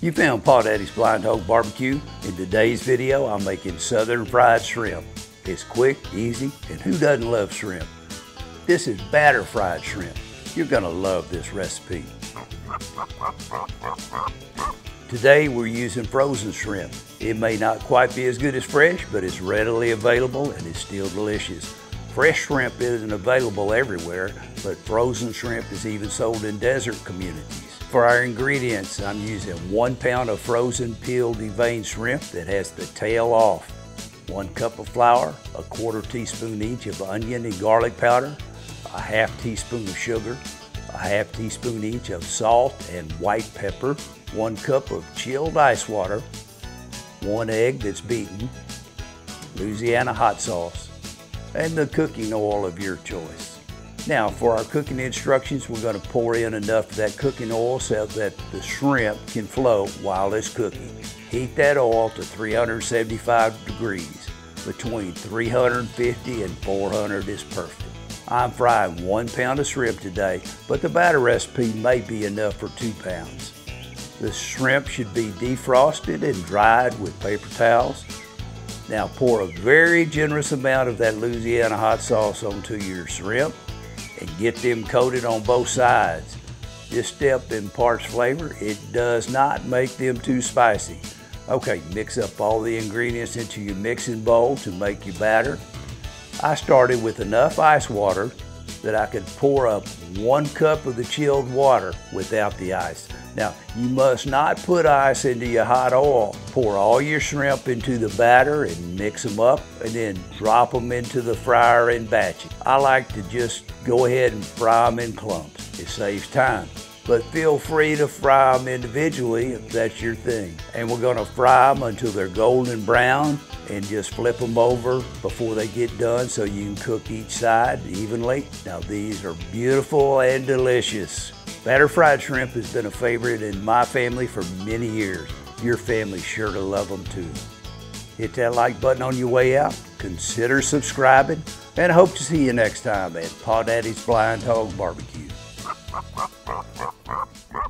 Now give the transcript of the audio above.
You found Paw Daddy's BlindHawg Barbecue. In today's video, I'm making southern fried shrimp. It's quick, easy, and who doesn't love shrimp? This is batter fried shrimp. You're gonna love this recipe. Today we're using frozen shrimp. It may not quite be as good as fresh, but it's readily available and it's still delicious. Fresh shrimp isn't available everywhere, but frozen shrimp is even sold in desert communities. For our ingredients, I'm using one pound of frozen peeled deveined shrimp that has the tail off, one cup of flour, a quarter teaspoon each of onion and garlic powder, a half teaspoon of sugar, a half teaspoon each of salt and white pepper, one cup of chilled ice water, one egg that's beaten, Louisiana hot sauce, and the cooking oil of your choice. Now for our cooking instructions, we're going to pour in enough of that cooking oil so that the shrimp can float while it's cooking. Heat that oil to 375 degrees. Between 350 and 400 is perfect. I'm frying one pound of shrimp today, but the batter recipe may be enough for two pounds. The shrimp should be defrosted and dried with paper towels. Now pour a very generous amount of that Louisiana hot sauce onto your shrimp and get them coated on both sides. This step imparts flavor. It does not make them too spicy. Okay, mix up all the ingredients into your mixing bowl to make your batter. I started with enough ice water that I could pour up one cup of the chilled water without the ice. Now, you must not put ice into your hot oil. Pour all your shrimp into the batter and mix them up and then drop them into the fryer and batch it. I like to just go ahead and fry them in clumps. It saves time. But feel free to fry them individually if that's your thing. And we're gonna fry them until they're golden brown and just flip them over before they get done so you can cook each side evenly. Now these are beautiful and delicious. Batter fried shrimp has been a favorite in my family for many years. Your family's sure to love them too. Hit that like button on your way out, consider subscribing, and I hope to see you next time at Paw Daddy's BlindHawg Barbecue. Ha